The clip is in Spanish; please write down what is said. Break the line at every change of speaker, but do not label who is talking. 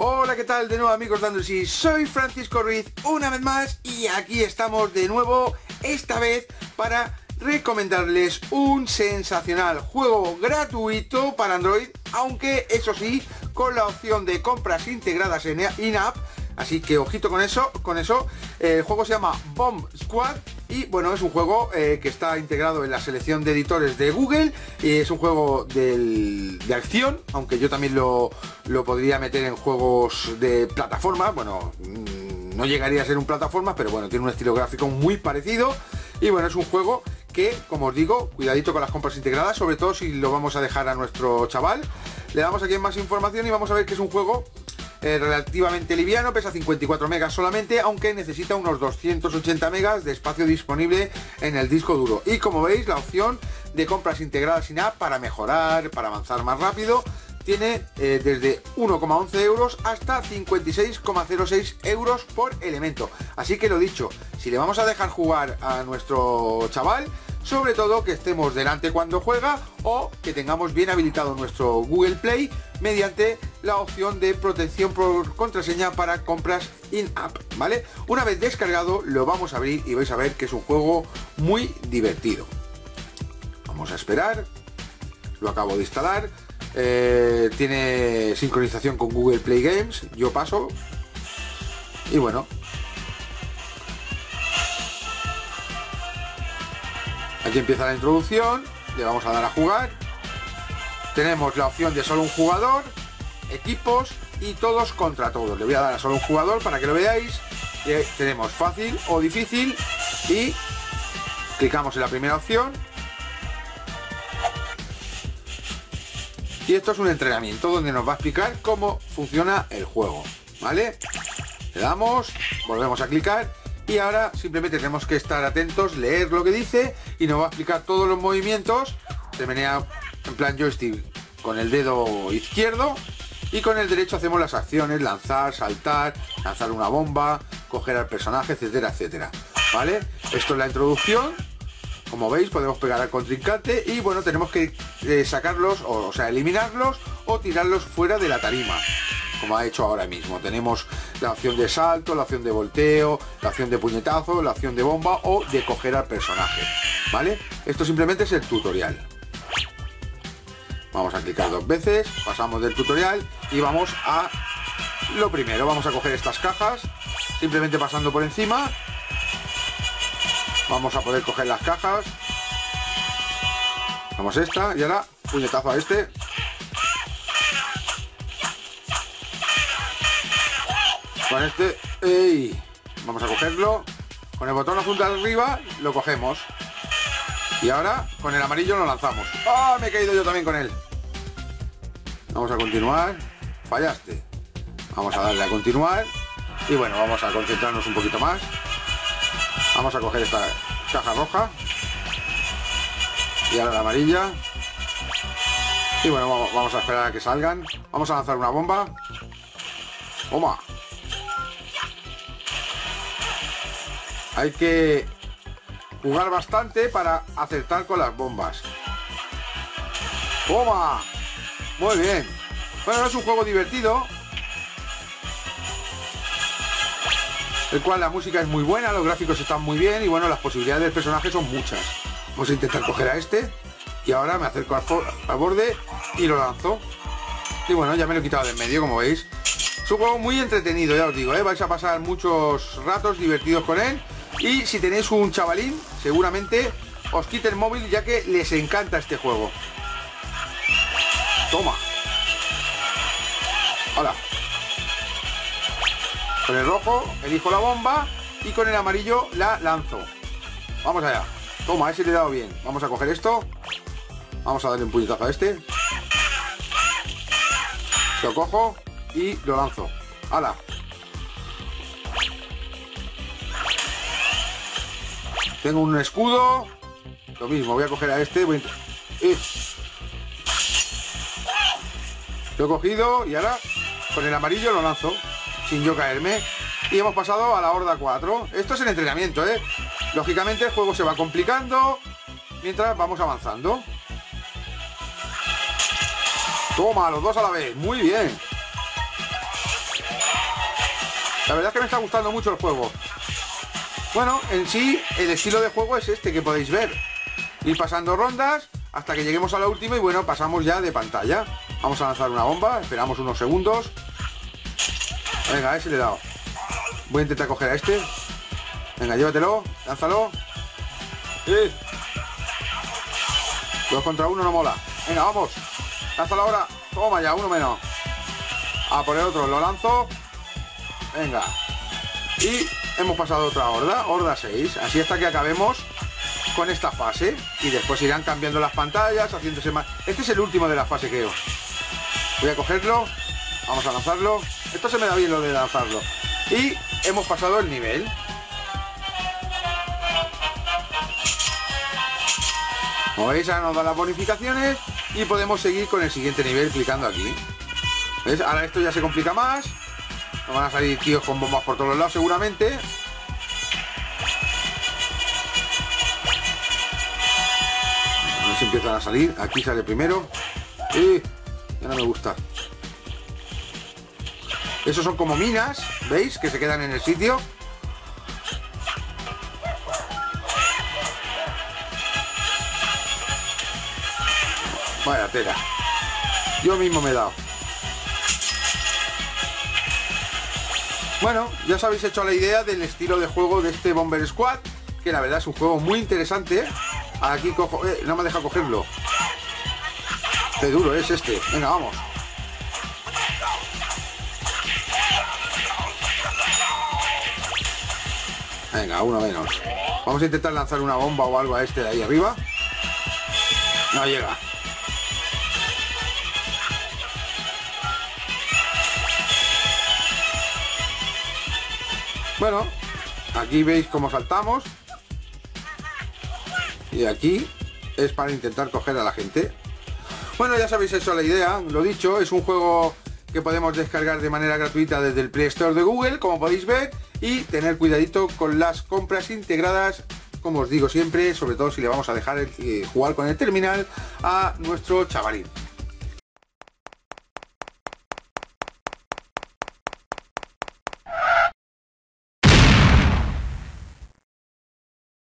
Hola, ¿qué tal? De nuevo amigos dando sí, soy Francisco Ruiz una vez más y aquí estamos de nuevo, esta vez para recomendarles un sensacional juego gratuito para Android, aunque eso sí, con la opción de compras integradas en in-app, así que ojito con eso, con eso. El juego se llama Bomb Squad y bueno, es un juego eh, que está integrado en la selección de editores de Google. Y es un juego de acción, aunque yo también lo, lo podría meter en juegos de plataforma. Bueno, mm, no llegaría a ser un plataforma, pero bueno, tiene un estilo gráfico muy parecido. Y bueno, es un juego que, como os digo, cuidadito con las compras integradas, sobre todo si lo vamos a dejar a nuestro chaval. Le damos aquí más información y vamos a ver que es un juego eh, relativamente liviano, pesa 54 megas solamente, aunque necesita unos 280 megas de espacio disponible en el disco duro. Y como veis, la opción de compras integradas sin app para mejorar, para avanzar más rápido, tiene eh, desde 1,11 euros hasta 56,06 euros por elemento. Así que lo dicho, si le vamos a dejar jugar a nuestro chaval, sobre todo que estemos delante cuando juega o que tengamos bien habilitado nuestro Google Play mediante la opción de protección por contraseña para compras in-app, ¿vale? Una vez descargado lo vamos a abrir y vais a ver que es un juego muy divertido. Vamos a esperar, lo acabo de instalar, eh, tiene sincronización con Google Play Games, yo paso y bueno, Aquí empieza la introducción, le vamos a dar a jugar. Tenemos la opción de solo un jugador, equipos y todos contra todos. Le voy a dar a solo un jugador para que lo veáis. tenemos fácil o difícil y clicamos en la primera opción. Y esto es un entrenamiento donde nos va a explicar cómo funciona el juego. ¿Vale? Le damos, volvemos a clicar y ahora simplemente tenemos que estar atentos, leer lo que dice y nos va a explicar todos los movimientos. Se menea en plan joystick con el dedo izquierdo y con el derecho hacemos las acciones, lanzar, saltar, lanzar una bomba, coger al personaje, etcétera, etcétera. ¿Vale? Esto es la introducción. Como veis podemos pegar al contrincante y bueno, tenemos que eh, sacarlos, o sea, eliminarlos o tirarlos fuera de la tarima como ha hecho ahora mismo. Tenemos la opción de salto, la opción de volteo, la opción de puñetazo, la opción de bomba o de coger al personaje. ¿Vale? Esto simplemente es el tutorial. Vamos a clicar dos veces, pasamos del tutorial y vamos a lo primero. Vamos a coger estas cajas, simplemente pasando por encima. Vamos a poder coger las cajas. Vamos esta y ahora puñetazo a este Con este. Vamos a cogerlo. Con el botón de arriba lo cogemos. Y ahora con el amarillo lo lanzamos. ¡Ah! me he caído yo también con él. Vamos a continuar. Fallaste. Vamos a darle a continuar. Y bueno, vamos a concentrarnos un poquito más. Vamos a coger esta caja roja. Y ahora la amarilla. Y bueno, vamos a esperar a que salgan. Vamos a lanzar una bomba. ¡Toma! Hay que jugar bastante para acertar con las bombas. ¡Toma! Muy bien. Bueno, es un juego divertido. El cual la música es muy buena, los gráficos están muy bien y bueno, las posibilidades del personaje son muchas. Vamos a intentar coger a este. Y ahora me acerco al, borde y lo lanzo. Y bueno, ya me lo he quitado de en medio, como veis. Es un juego muy entretenido, ya os digo, ¿eh? vais a pasar muchos ratos divertidos con él. Y si tenéis un chavalín, seguramente os quite el móvil ya que les encanta este juego. Toma. Hola. Con el rojo elijo la bomba y con el amarillo la lanzo. Vamos allá. Toma, ese le he dado bien. Vamos a coger esto. Vamos a darle un puñetazo a este. Lo cojo y lo lanzo. ¡Hala! Tengo un escudo. Lo mismo, voy a coger a este. Voy Lo he cogido y ahora con el amarillo lo lanzo. Sin yo caerme. Y hemos pasado a la horda 4. Esto es el entrenamiento, ¿eh? Lógicamente el juego se va complicando mientras vamos avanzando. Toma, los dos a la vez. Muy bien. La verdad es que me está gustando mucho el juego. Bueno, en sí, el estilo de juego es este que podéis ver. Ir pasando rondas hasta que lleguemos a la última y bueno, pasamos ya de pantalla. Vamos a lanzar una bomba, esperamos unos segundos. Venga, a ese le he dado. Voy a intentar coger a este. Venga, llévatelo, lánzalo. Dos contra uno no mola. Venga, vamos. Lánzalo ahora. Toma ya, uno menos. A por el otro, lo lanzo. Venga. Y hemos pasado otra horda, horda 6. Así hasta que acabemos con esta fase. Y después irán cambiando las pantallas, haciéndose más. Este es el último de la fase, creo. Voy a cogerlo. Vamos a lanzarlo. Esto se me da bien lo de lanzarlo. Y hemos pasado el nivel. Como veis, ahora nos da las bonificaciones y podemos seguir con el siguiente nivel clicando aquí. ¿Ves? Ahora esto ya se complica más. Nos van a salir tíos con bombas por todos lados seguramente. Si empiezan a salir. Aquí sale primero. Y ya no me gusta. Esos son como minas, ¿veis? Que se quedan en el sitio. Vaya tela. Yo mismo me he dado. Bueno, ya os habéis hecho la idea del estilo de juego de este Bomber Squad, que la verdad es un juego muy interesante. Aquí cojo... Eh, no me deja cogerlo. Qué duro es este. Venga, vamos. Venga, uno menos. Vamos a intentar lanzar una bomba o algo a este de ahí arriba. No llega. Bueno, aquí veis cómo saltamos. Y aquí es para intentar coger a la gente. Bueno, ya sabéis eso la idea, lo dicho, es un juego que podemos descargar de manera gratuita desde el Play Store de Google, como podéis ver, y tener cuidadito con las compras integradas, como os digo siempre, sobre todo si le vamos a dejar eh, jugar con el terminal a nuestro chavalín.